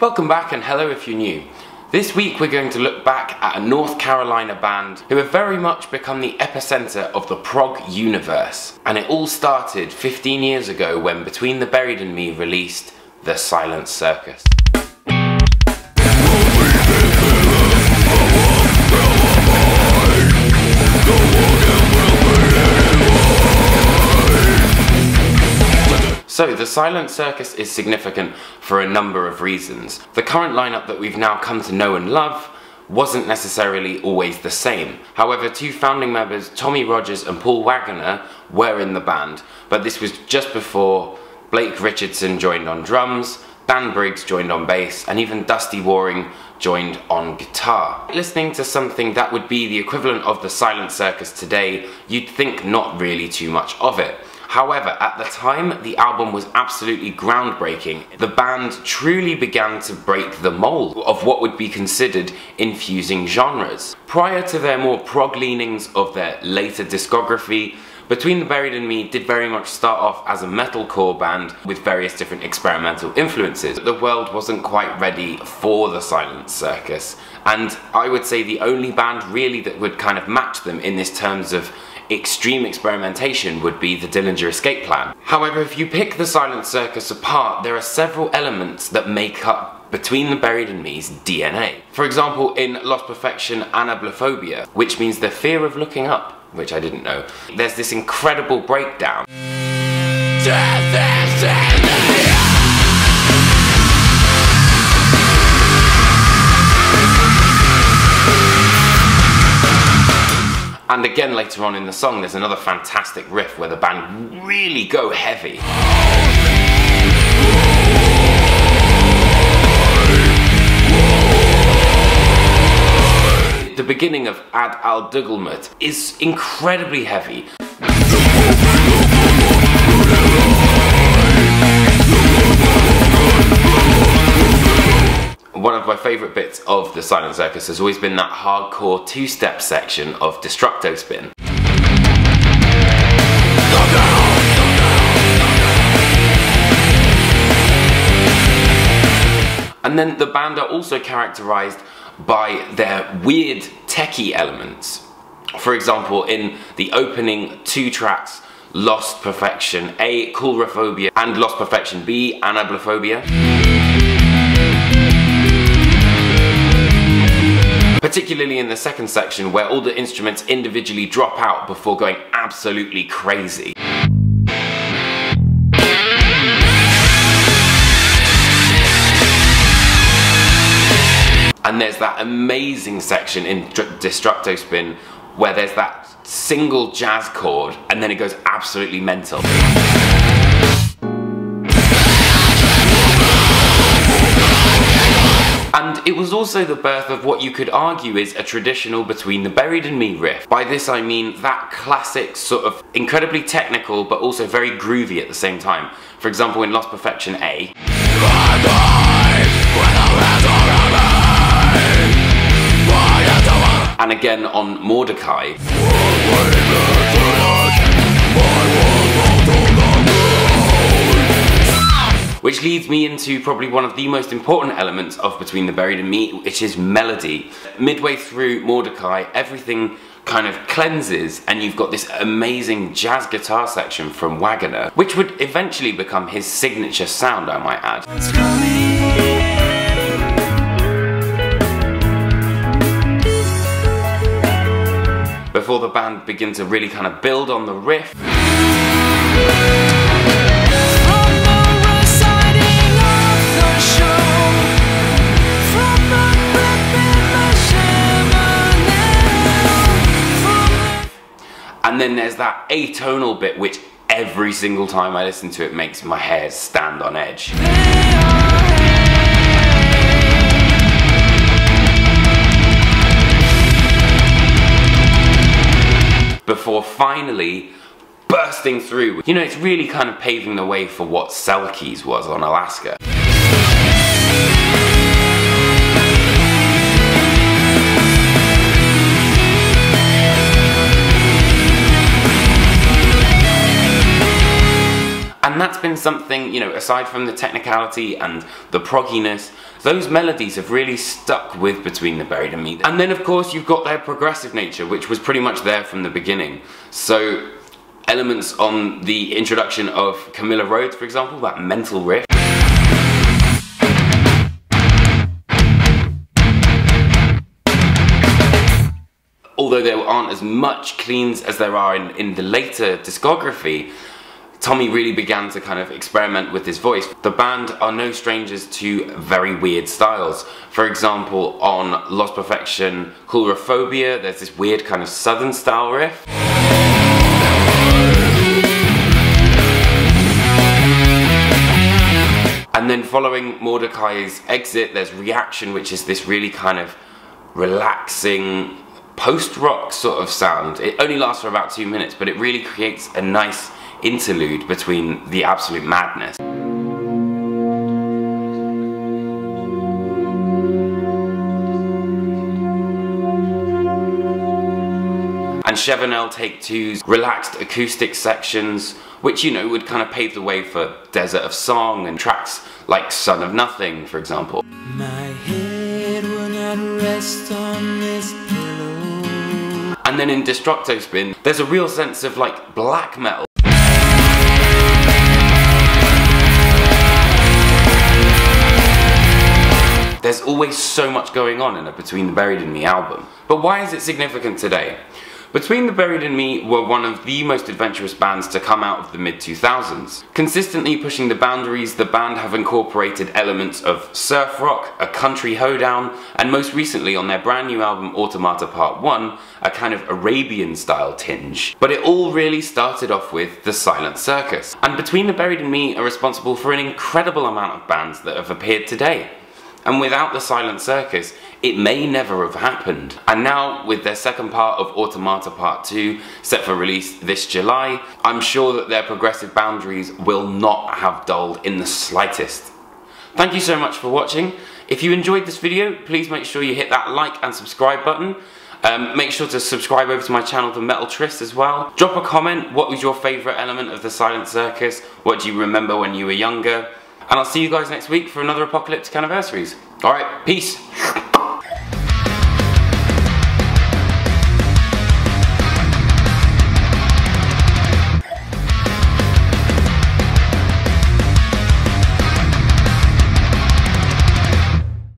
Welcome back and hello if you're new. This week we're going to look back at a North Carolina band who have very much become the epicenter of the prog universe. And it all started 15 years ago when Between the Buried and Me released The Silent Circus. So, the Silent Circus is significant for a number of reasons. The current lineup that we've now come to know and love wasn't necessarily always the same. However, two founding members, Tommy Rogers and Paul Waggoner, were in the band, but this was just before Blake Richardson joined on drums, Dan Briggs joined on bass, and even Dusty Waring joined on guitar. Listening to something that would be the equivalent of the Silent Circus today, you'd think not really too much of it. However, at the time the album was absolutely groundbreaking, the band truly began to break the mold of what would be considered infusing genres. Prior to their more prog leanings of their later discography, between the Buried and Me did very much start off as a metalcore band with various different experimental influences. The world wasn't quite ready for the Silent Circus, and I would say the only band really that would kind of match them in this terms of extreme experimentation would be the Dillinger Escape Plan. However, if you pick the Silent Circus apart, there are several elements that make up between the Buried and Me's DNA. For example, in Lost Perfection Anablephobia, which means the fear of looking up, which I didn't know, there's this incredible breakdown. And again later on in the song there's another fantastic riff where the band really go heavy. The beginning of Ad al Dugelmut is incredibly heavy. One of my favourite bits of the Silent Circus has always been that hardcore two-step section of Destructo Spin. And then the band are also characterised by their weird techie elements. For example, in the opening two tracks, Lost Perfection A, Coulrophobia, and Lost Perfection B, Anablephobia. Particularly in the second section where all the instruments individually drop out before going absolutely crazy. And there's that amazing section in Destructo Spin where there's that single jazz chord and then it goes absolutely mental. And it was also the birth of what you could argue is a traditional Between the Buried and Me riff. By this I mean that classic sort of incredibly technical but also very groovy at the same time. For example in Lost Perfection A. And again on Mordecai. Which leads me into probably one of the most important elements of Between the Buried and Me, which is melody. Midway through Mordecai, everything kind of cleanses and you've got this amazing jazz guitar section from Waggoner, which would eventually become his signature sound, I might add. Before the band begin to really kind of build on the riff. And then there's that atonal bit which every single time I listen to it makes my hair stand on edge. Before finally bursting through. You know, it's really kind of paving the way for what Selkies was on Alaska. That's been something, you know, aside from the technicality and the progginess, those melodies have really stuck with Between the Buried and Me. And then of course you've got their progressive nature, which was pretty much there from the beginning. So elements on the introduction of Camilla Rhodes, for example, that mental riff. Although there aren't as much cleans as there are in, in the later discography, Tommy really began to kind of experiment with his voice. The band are no strangers to very weird styles. For example, on Lost Perfection, Coulrophobia, there's this weird kind of southern style riff. And then following Mordecai's exit, there's Reaction, which is this really kind of relaxing post-rock sort of sound. It only lasts for about two minutes, but it really creates a nice interlude between the absolute madness. and Shevanel Take Two's relaxed acoustic sections, which you know would kind of pave the way for Desert of Song and tracks like Sun of Nothing, for example. And then in Destructo Spin, there's a real sense of like black metal. There's always so much going on in a Between the Buried and Me album. But why is it significant today? Between the Buried and Me were one of the most adventurous bands to come out of the mid-2000s. Consistently pushing the boundaries, the band have incorporated elements of surf rock, a country hoedown, and most recently on their brand new album Automata Part 1, a kind of Arabian style tinge. But it all really started off with The Silent Circus. And Between the Buried and Me are responsible for an incredible amount of bands that have appeared today. And without the Silent Circus, it may never have happened. And now, with their second part of Automata Part 2 set for release this July, I'm sure that their progressive boundaries will not have dulled in the slightest. Thank you so much for watching. If you enjoyed this video, please make sure you hit that like and subscribe button. Um, make sure to subscribe over to my channel, The Metal Trist, as well. Drop a comment, what was your favourite element of the Silent Circus? What do you remember when you were younger? And I'll see you guys next week for another Apocalyptic Anniversaries. Alright, peace.